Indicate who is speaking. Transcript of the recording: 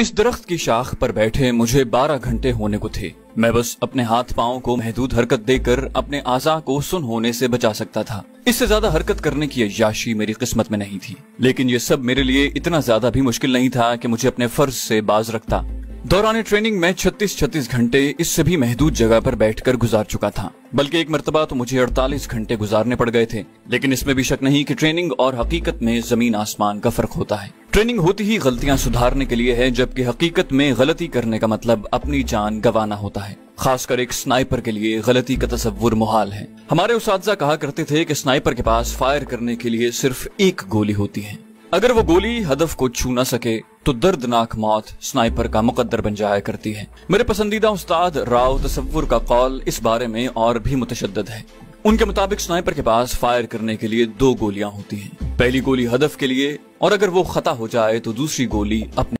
Speaker 1: इस दरख्त की शाख पर बैठे मुझे 12 घंटे होने को थे। मैं बस अपने हाथ पाओ को महदूद हरकत देकर अपने आजा को सुन होने से बचा सकता था। इससे ज़्यादा हरकत करने की अयाशी मेरी किस्मत में नहीं थी। लेकिन ये सब मेरे लिए इतना ज़्यादा भी मुश्किल नहीं था कि मुझे अपने फ़र्ज़ से बाज रखता। दौरान ट्रेनिंग में 36-36 घंटे इससे भी महदूद जगह पर बैठकर गुजार चुका था। बल्कि एक मरतबा तो मुझे 48 घंटे गुजारने पड़ गए थे। लेकिन इसमें भी शक नहीं कि ट्रेनिंग और हकीकत में ज़मीन आसमान का फ़र्क होता है। ट्रेनिंग होती ही गलतियाँ सुधारने के लिए है, जबकि हकीकत में गलती करने का मतलब अपनी जान गंवाना होता है। खासकर एक स्नाइपर के लिए गलती का तस्वुर मुहाल है। हमारे उस कहा करते थे कि स्नाइपर के पास फायर करने के लिए सिर्फ़ एक गोली होती है। अगर वो गोली हदफ को छू ना सके तो दर्दनाक मौत स्नाइपर का मुकद्दर बन जाया करती है। मेरे पसंदीदा उस्ताद राव तस्वुर का कौल इस बारे में और भी मुतशद है। उनके मुताबिक स्नाइपर के पास फायर करने के लिए दो गोलियाँ होती हैं। पहली गोली हदफ के लिए, और अगर वो खता हो जाए तो दूसरी गोली अपने